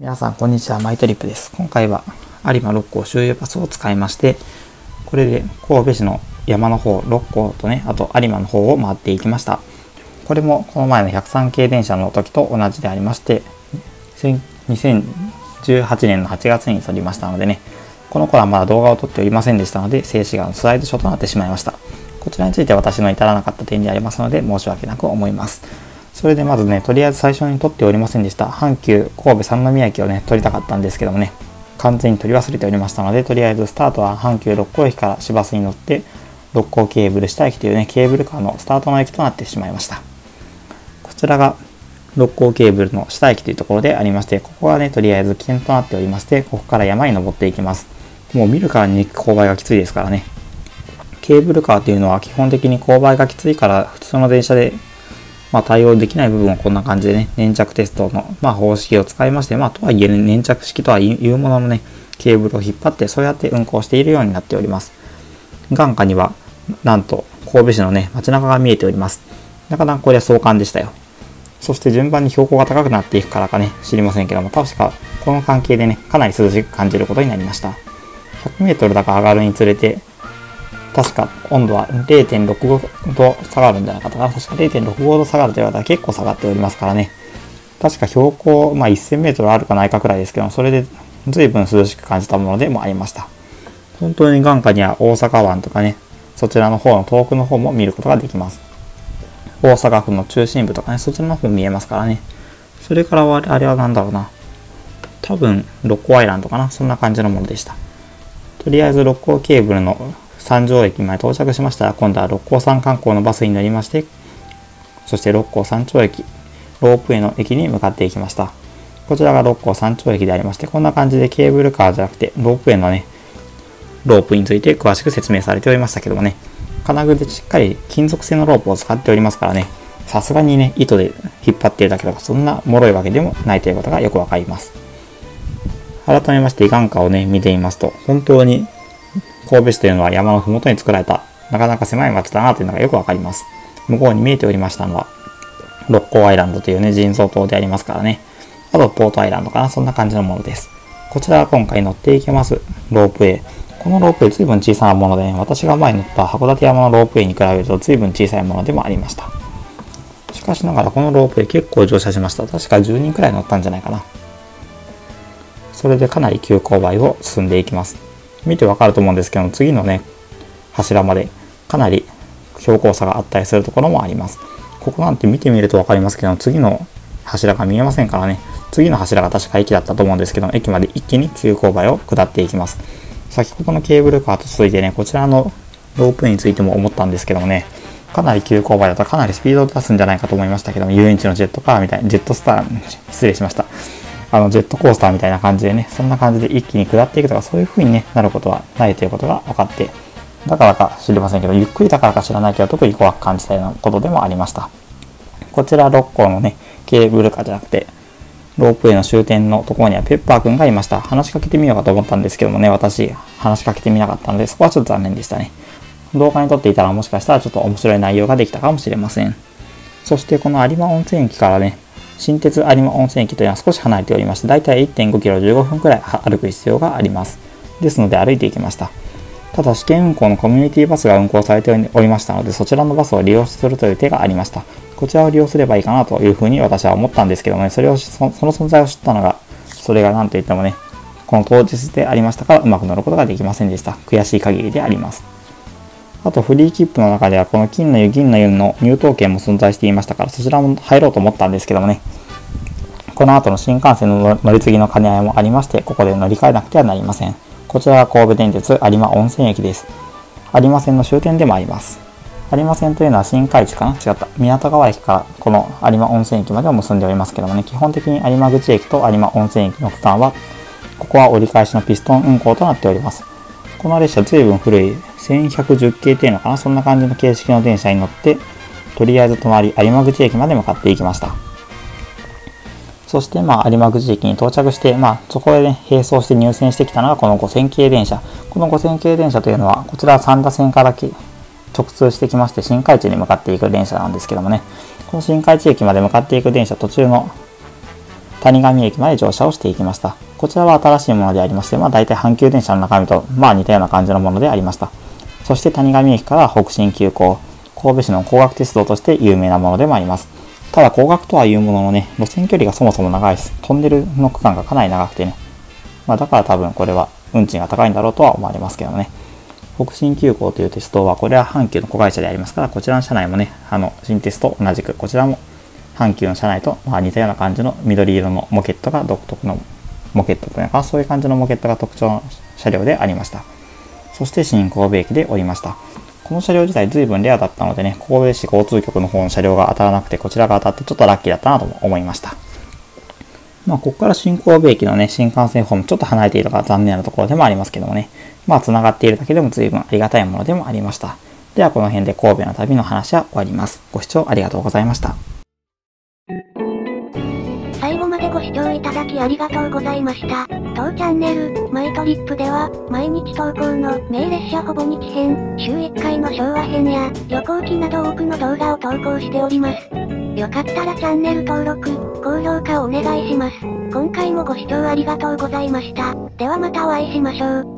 皆さん、こんにちは。マイトリップです。今回は有馬六甲周遊バスを使いまして、これで神戸市の山の方、六甲とね、あと有馬の方を回っていきました。これもこの前の103系電車の時と同じでありまして、2018年の8月に撮りましたのでね、この頃はまだ動画を撮っておりませんでしたので、静止画のスライドショーとなってしまいました。こちらについて私の至らなかった点でありますので、申し訳なく思います。それでまずね、とりあえず最初に撮っておりませんでした。阪急神戸三宮駅をね、撮りたかったんですけどもね、完全に撮り忘れておりましたので、とりあえずスタートは阪急六甲駅から市バスに乗って、六甲ケーブル下駅というね、ケーブルカーのスタートの駅となってしまいました。こちらが六甲ケーブルの下駅というところでありまして、ここがね、とりあえず危険となっておりまして、ここから山に登っていきます。もう見るからに勾配がきついですからね。ケーブルカーというのは基本的に勾配がきついから普通の電車でまあ、対応できない部分をこんな感じでね、粘着テストの、まあ、方式を使いまして、まあ、とはいえ、ね、粘着式とはいうもののね、ケーブルを引っ張ってそうやって運行しているようになっております。眼下には、なんと、神戸市のね、街中が見えております。なかなかこれは壮観でしたよ。そして順番に標高が高くなっていくからかね、知りませんけども、確かこの関係でね、かなり涼しく感じることになりました。100メートル高上がるにつれて、確か温度は0.65度下がるんじゃなかったかな。確か0.65度下がると言われたら結構下がっておりますからね。確か標高、まあ、1000メートルあるかないかくらいですけど、それで随分涼しく感じたものでもありました。本当に眼下には大阪湾とかね、そちらの方の遠くの方も見ることができます。大阪府の中心部とかね、そちらの方も見えますからね。それからあれは何だろうな。多分、六甲アイランドかな。そんな感じのものでした。とりあえず六甲ケーブルの三条駅まで到着しましたら、今度は六甲山観光のバスに乗りまして、そして六甲山頂駅、ロープウェイの駅に向かっていきました。こちらが六甲山頂駅でありまして、こんな感じでケーブルカーじゃなくて、ロープウェイのね、ロープについて詳しく説明されておりましたけどもね、金具でしっかり金属製のロープを使っておりますからね、さすがにね、糸で引っ張っているだけとか、そんな脆いわけでもないということがよくわかります。改めまして、眼下をね、見てみますと、本当に 神戸市というのは山の麓に作られた、なかなか狭い町だなというのがよくわかります。向こうに見えておりましたのは、六甲アイランドというね、人造島でありますからね。あと、ポートアイランドかな、そんな感じのものです。こちらは今回乗っていきます、ロープウェイ。このロープウェイ随分小さなもので、ね、私が前に乗った函館山のロープウェイに比べると随分小さいものでもありました。しかしながらこのロープウェイ結構乗車しました。確か10人くらい乗ったんじゃないかな。それでかなり急勾配を進んでいきます。見てわかると思うんですけど次のね柱までかなり標高差があったりするところもあります。ここなんて見てみると分かりますけど次の柱が見えませんからね。次の柱が確か駅だったと思うんですけど駅まで一気に急勾配を下っていきます。先ほどのケーブルカーと続いてねこちらのロープについても思ったんですけどもねかなり急勾配だとかなりスピードを出すんじゃないかと思いましたけども遊園地のジェットカーみたいなジェットスター失礼しました。あの、ジェットコースターみたいな感じでね、そんな感じで一気に下っていくとか、そういう風に、ね、なることはないということが分かって、だからか知りませんけど、ゆっくりだからか知らないけど、特に怖く感じたようなことでもありました。こちら6個のね、ケーブルカーじゃなくて、ロープウェイの終点のところにはペッパーくんがいました。話しかけてみようかと思ったんですけどもね、私、話しかけてみなかったので、そこはちょっと残念でしたね。動画に撮っていたらもしかしたらちょっと面白い内容ができたかもしれません。そしてこの有馬温泉駅からね、新鉄有馬温泉駅というのは少し離れておりまして、だいたい1.5キロ15分くらい歩く必要があります。ですので歩いていきました。ただ試験運行のコミュニティバスが運行されておりましたので、そちらのバスを利用するという手がありました。こちらを利用すればいいかなというふうに私は思ったんですけどもね、それをその存在を知ったのが、それが何といってもね、この当日でありましたからうまく乗ることができませんでした。悔しい限りであります。あとフリーキップの中ではこの金の湯、銀の湯の入湯券も存在していましたから、そちらも入ろうと思ったんですけどもね、この後の新幹線の乗り継ぎの兼ね合いもありまして、ここで乗り換えなくてはなりません。こちらは神戸電鉄有馬温泉駅です。有馬線の終点でもあります。有馬線というのは新海地かな？違った。港川駅からこの有馬温泉駅までを結んでおりますけどもね、基本的に有馬口駅と有馬温泉駅の区間は、ここは折り返しのピストン運行となっております。この列車随分古い1110系っていうのかな？そんな感じの形式の電車に乗って、とりあえず隣有馬口駅まで向かっていきました。そして、まあ、有馬口駅に到着して、まあ、そこでね、並走して入線してきたのがこの5000系電車。この5000系電車というのは、こちらは三田線から直通してきまして、新海地に向かっていく電車なんですけどもね、この新海地駅まで向かっていく電車途中の谷上駅まで乗車をしていきました。こちらは新しいものでありまして、まあ大体阪急電車の中身とまあ似たような感じのものでありました。そして谷上駅から北新急行、神戸市の工学鉄道として有名なものでもあります。ただ工学とはいうもののね、路線距離がそもそも長いです。トンネルの区間がかなり長くてね。まあだから多分これは運賃が高いんだろうとは思われますけどね。北新急行という鉄道は、これは阪急の子会社でありますから、こちらの車内もね、あの、新鉄と同じく、こちらも阪急の車内と、まあ、似たような感じの緑色のモケットが独特のモケットというか、そういう感じのモケットが特徴の車両でありました。そして新神戸駅で降りました。この車両自体随分レアだったのでね、神戸市交通局の方の車両が当たらなくて、こちらが当たってちょっとラッキーだったなと思いました。まあ、ここから新神戸駅のね、新幹線ホームちょっと離れているのが残念なところでもありますけどもね、まあ、繋がっているだけでも随分ありがたいものでもありました。では、この辺で神戸の旅の話は終わります。ご視聴ありがとうございました。視聴いただきありがとうございました。当チャンネル、マイトリップでは、毎日投稿の名列車ほぼ日編、週1回の昭和編や、旅行記など多くの動画を投稿しております。よかったらチャンネル登録、高評価をお願いします。今回もご視聴ありがとうございました。ではまたお会いしましょう。